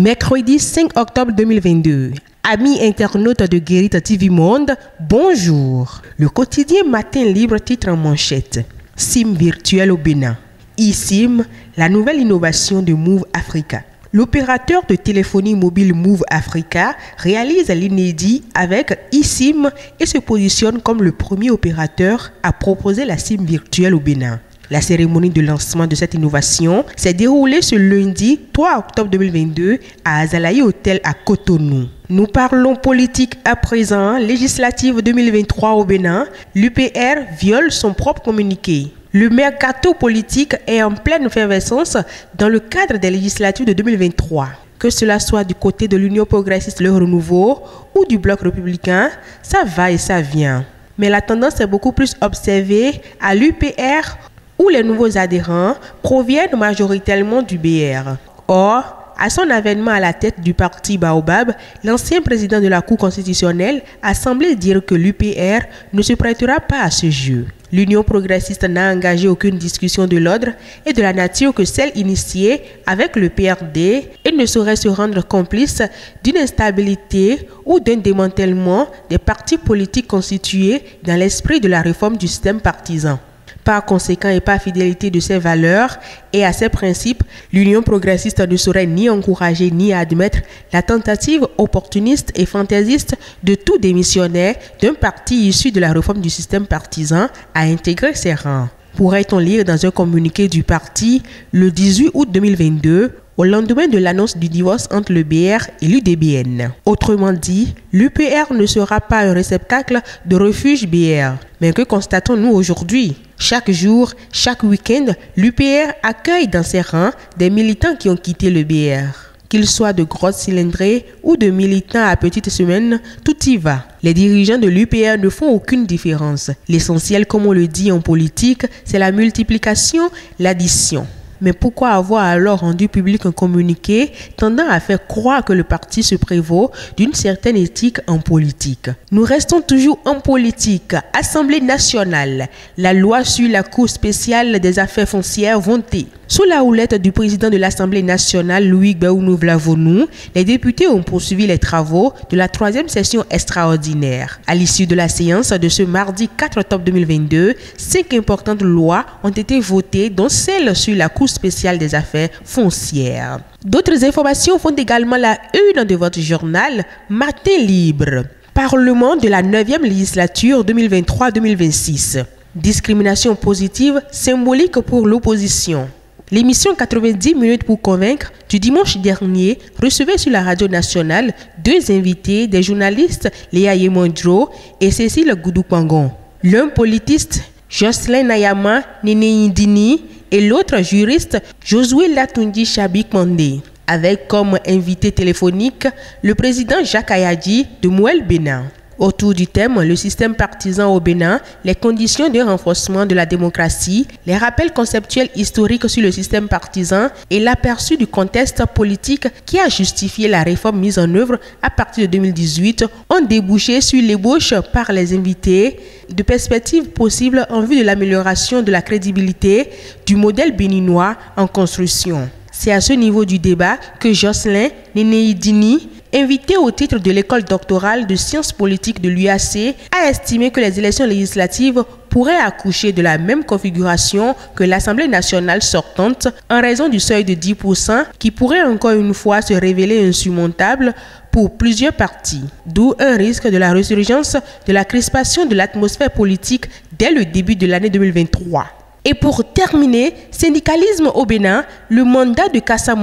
Mercredi 5 octobre 2022. Amis internautes de Guérite TV Monde, bonjour. Le quotidien Matin Libre titre en manchette SIM virtuel au Bénin. eSIM, la nouvelle innovation de Move Africa. L'opérateur de téléphonie mobile Move Africa réalise l'inédit avec eSIM et se positionne comme le premier opérateur à proposer la SIM virtuelle au Bénin. La cérémonie de lancement de cette innovation s'est déroulée ce lundi 3 octobre 2022 à Azalaï Hotel à Cotonou. Nous parlons politique à présent, législative 2023 au Bénin. L'UPR viole son propre communiqué. Le mercato politique est en pleine effervescence dans le cadre des législatives de 2023. Que cela soit du côté de l'Union progressiste Le Renouveau ou du bloc républicain, ça va et ça vient. Mais la tendance est beaucoup plus observée à l'UPR où les nouveaux adhérents proviennent majoritairement du BR. Or, à son avènement à la tête du parti Baobab, l'ancien président de la Cour constitutionnelle a semblé dire que l'UPR ne se prêtera pas à ce jeu. L'Union progressiste n'a engagé aucune discussion de l'ordre et de la nature que celle initiée avec le PRD et ne saurait se rendre complice d'une instabilité ou d'un démantèlement des partis politiques constitués dans l'esprit de la réforme du système partisan. Par conséquent, et par fidélité de ses valeurs et à ses principes, l'Union progressiste ne saurait ni encourager ni admettre la tentative opportuniste et fantaisiste de tout démissionnaire d'un parti issu de la réforme du système partisan à intégrer ses rangs. Pourrait-on lire dans un communiqué du parti le 18 août 2022 au lendemain de l'annonce du divorce entre le BR et l'UDBN. Autrement dit, l'UPR ne sera pas un réceptacle de refuge BR. Mais que constatons-nous aujourd'hui? Chaque jour, chaque week-end, l'UPR accueille dans ses rangs des militants qui ont quitté le BR. Qu'ils soient de grosses cylindrées ou de militants à petites semaines, tout y va. Les dirigeants de l'UPR ne font aucune différence. L'essentiel, comme on le dit en politique, c'est la multiplication, l'addition. Mais pourquoi avoir alors rendu public un communiqué tendant à faire croire que le parti se prévaut d'une certaine éthique en politique? Nous restons toujours en politique. Assemblée nationale, la loi sur la Cour spéciale des affaires foncières votée. Sous la houlette du président de l'Assemblée nationale, Louis Baounou-Vlavonou, les députés ont poursuivi les travaux de la troisième session extraordinaire. À l'issue de la séance de ce mardi 4 octobre 2022, cinq importantes lois ont été votées, dont celle sur la Cour spéciale des affaires foncières. D'autres informations font également la une de votre journal Matin Libre. Parlement de la 9e législature 2023-2026. Discrimination positive symbolique pour l'opposition. L'émission 90 minutes pour convaincre du dimanche dernier recevait sur la radio nationale deux invités, des journalistes Léa Yemondro et Cécile Goudoupangon. L'un politiste, Jocelyn Nayama Indini, et l'autre juriste, Josué Latundi Chabik Mandé, avec comme invité téléphonique le président Jacques Ayadi de Mouel Bénin. Autour du thème Le système partisan au Bénin, les conditions de renforcement de la démocratie, les rappels conceptuels historiques sur le système partisan et l'aperçu du contexte politique qui a justifié la réforme mise en œuvre à partir de 2018 ont débouché sur l'ébauche par les invités de perspectives possibles en vue de l'amélioration de la crédibilité du modèle béninois en construction. C'est à ce niveau du débat que Jocelyn Nénéidini invité au titre de l'école doctorale de sciences politiques de l'UAC, a estimé que les élections législatives pourraient accoucher de la même configuration que l'Assemblée nationale sortante en raison du seuil de 10% qui pourrait encore une fois se révéler insurmontable pour plusieurs partis, d'où un risque de la résurgence de la crispation de l'atmosphère politique dès le début de l'année 2023. Et pour terminer, syndicalisme au Bénin, le mandat de Kassa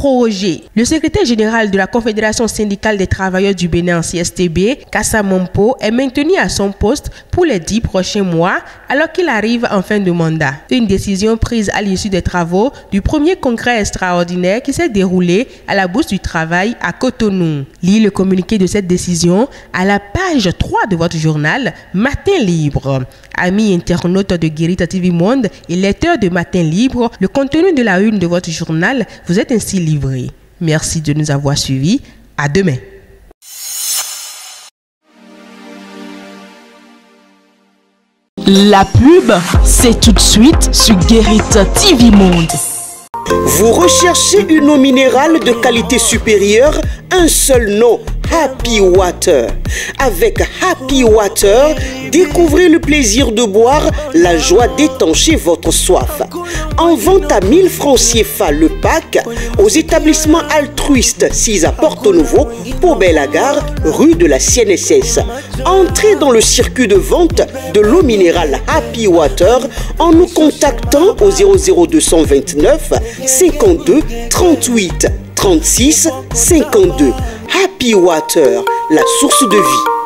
Mompo prorogé. Le secrétaire général de la Confédération syndicale des travailleurs du Bénin, CSTB, Kassa Mompo, est maintenu à son poste pour les dix prochains mois alors qu'il arrive en fin de mandat. Une décision prise à l'issue des travaux du premier congrès extraordinaire qui s'est déroulé à la Bourse du Travail à Cotonou. Lis le communiqué de cette décision à la page 3 de votre journal Matin Libre. Amis internautes de Guérita TV Monde et lecteurs de Matin Libre, le contenu de la une de votre journal vous est ainsi Merci de nous avoir suivis. À demain. La pub, c'est tout de suite sur Guérita TV Monde. Vous recherchez une eau minérale de qualité supérieure Un seul nom, Happy Water. Avec Happy Water, découvrez le plaisir de boire, la joie d'étancher votre soif. En vente à 1000 francs CFA le pack aux établissements altruistes 6 à Porto Nouveau, Gare, rue de la CNSS. Entrez dans le circuit de vente de l'eau minérale Happy Water en nous contactant au 00229 52 38 36 52. Happy Water, la source de vie.